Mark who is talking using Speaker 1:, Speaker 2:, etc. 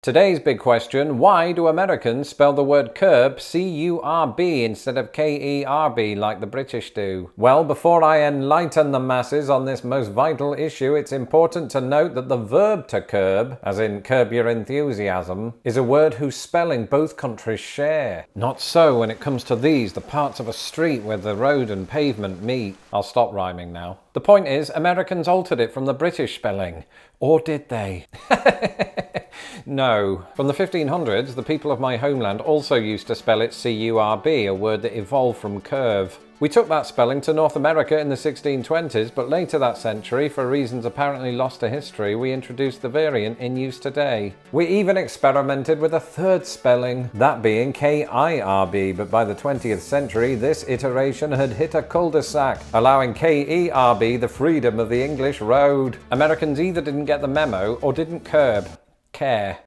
Speaker 1: Today's big question why do Americans spell the word curb C U R B instead of K E R B like the British do? Well, before I enlighten the masses on this most vital issue, it's important to note that the verb to curb, as in curb your enthusiasm, is a word whose spelling both countries share. Not so when it comes to these, the parts of a street where the road and pavement meet. I'll stop rhyming now. The point is, Americans altered it from the British spelling. Or did they? No. From the 1500s, the people of my homeland also used to spell it C-U-R-B, a word that evolved from curve. We took that spelling to North America in the 1620s, but later that century, for reasons apparently lost to history, we introduced the variant in use today. We even experimented with a third spelling, that being K-I-R-B, but by the 20th century, this iteration had hit a cul-de-sac, allowing K-E-R-B the freedom of the English road. Americans either didn't get the memo or didn't curb care.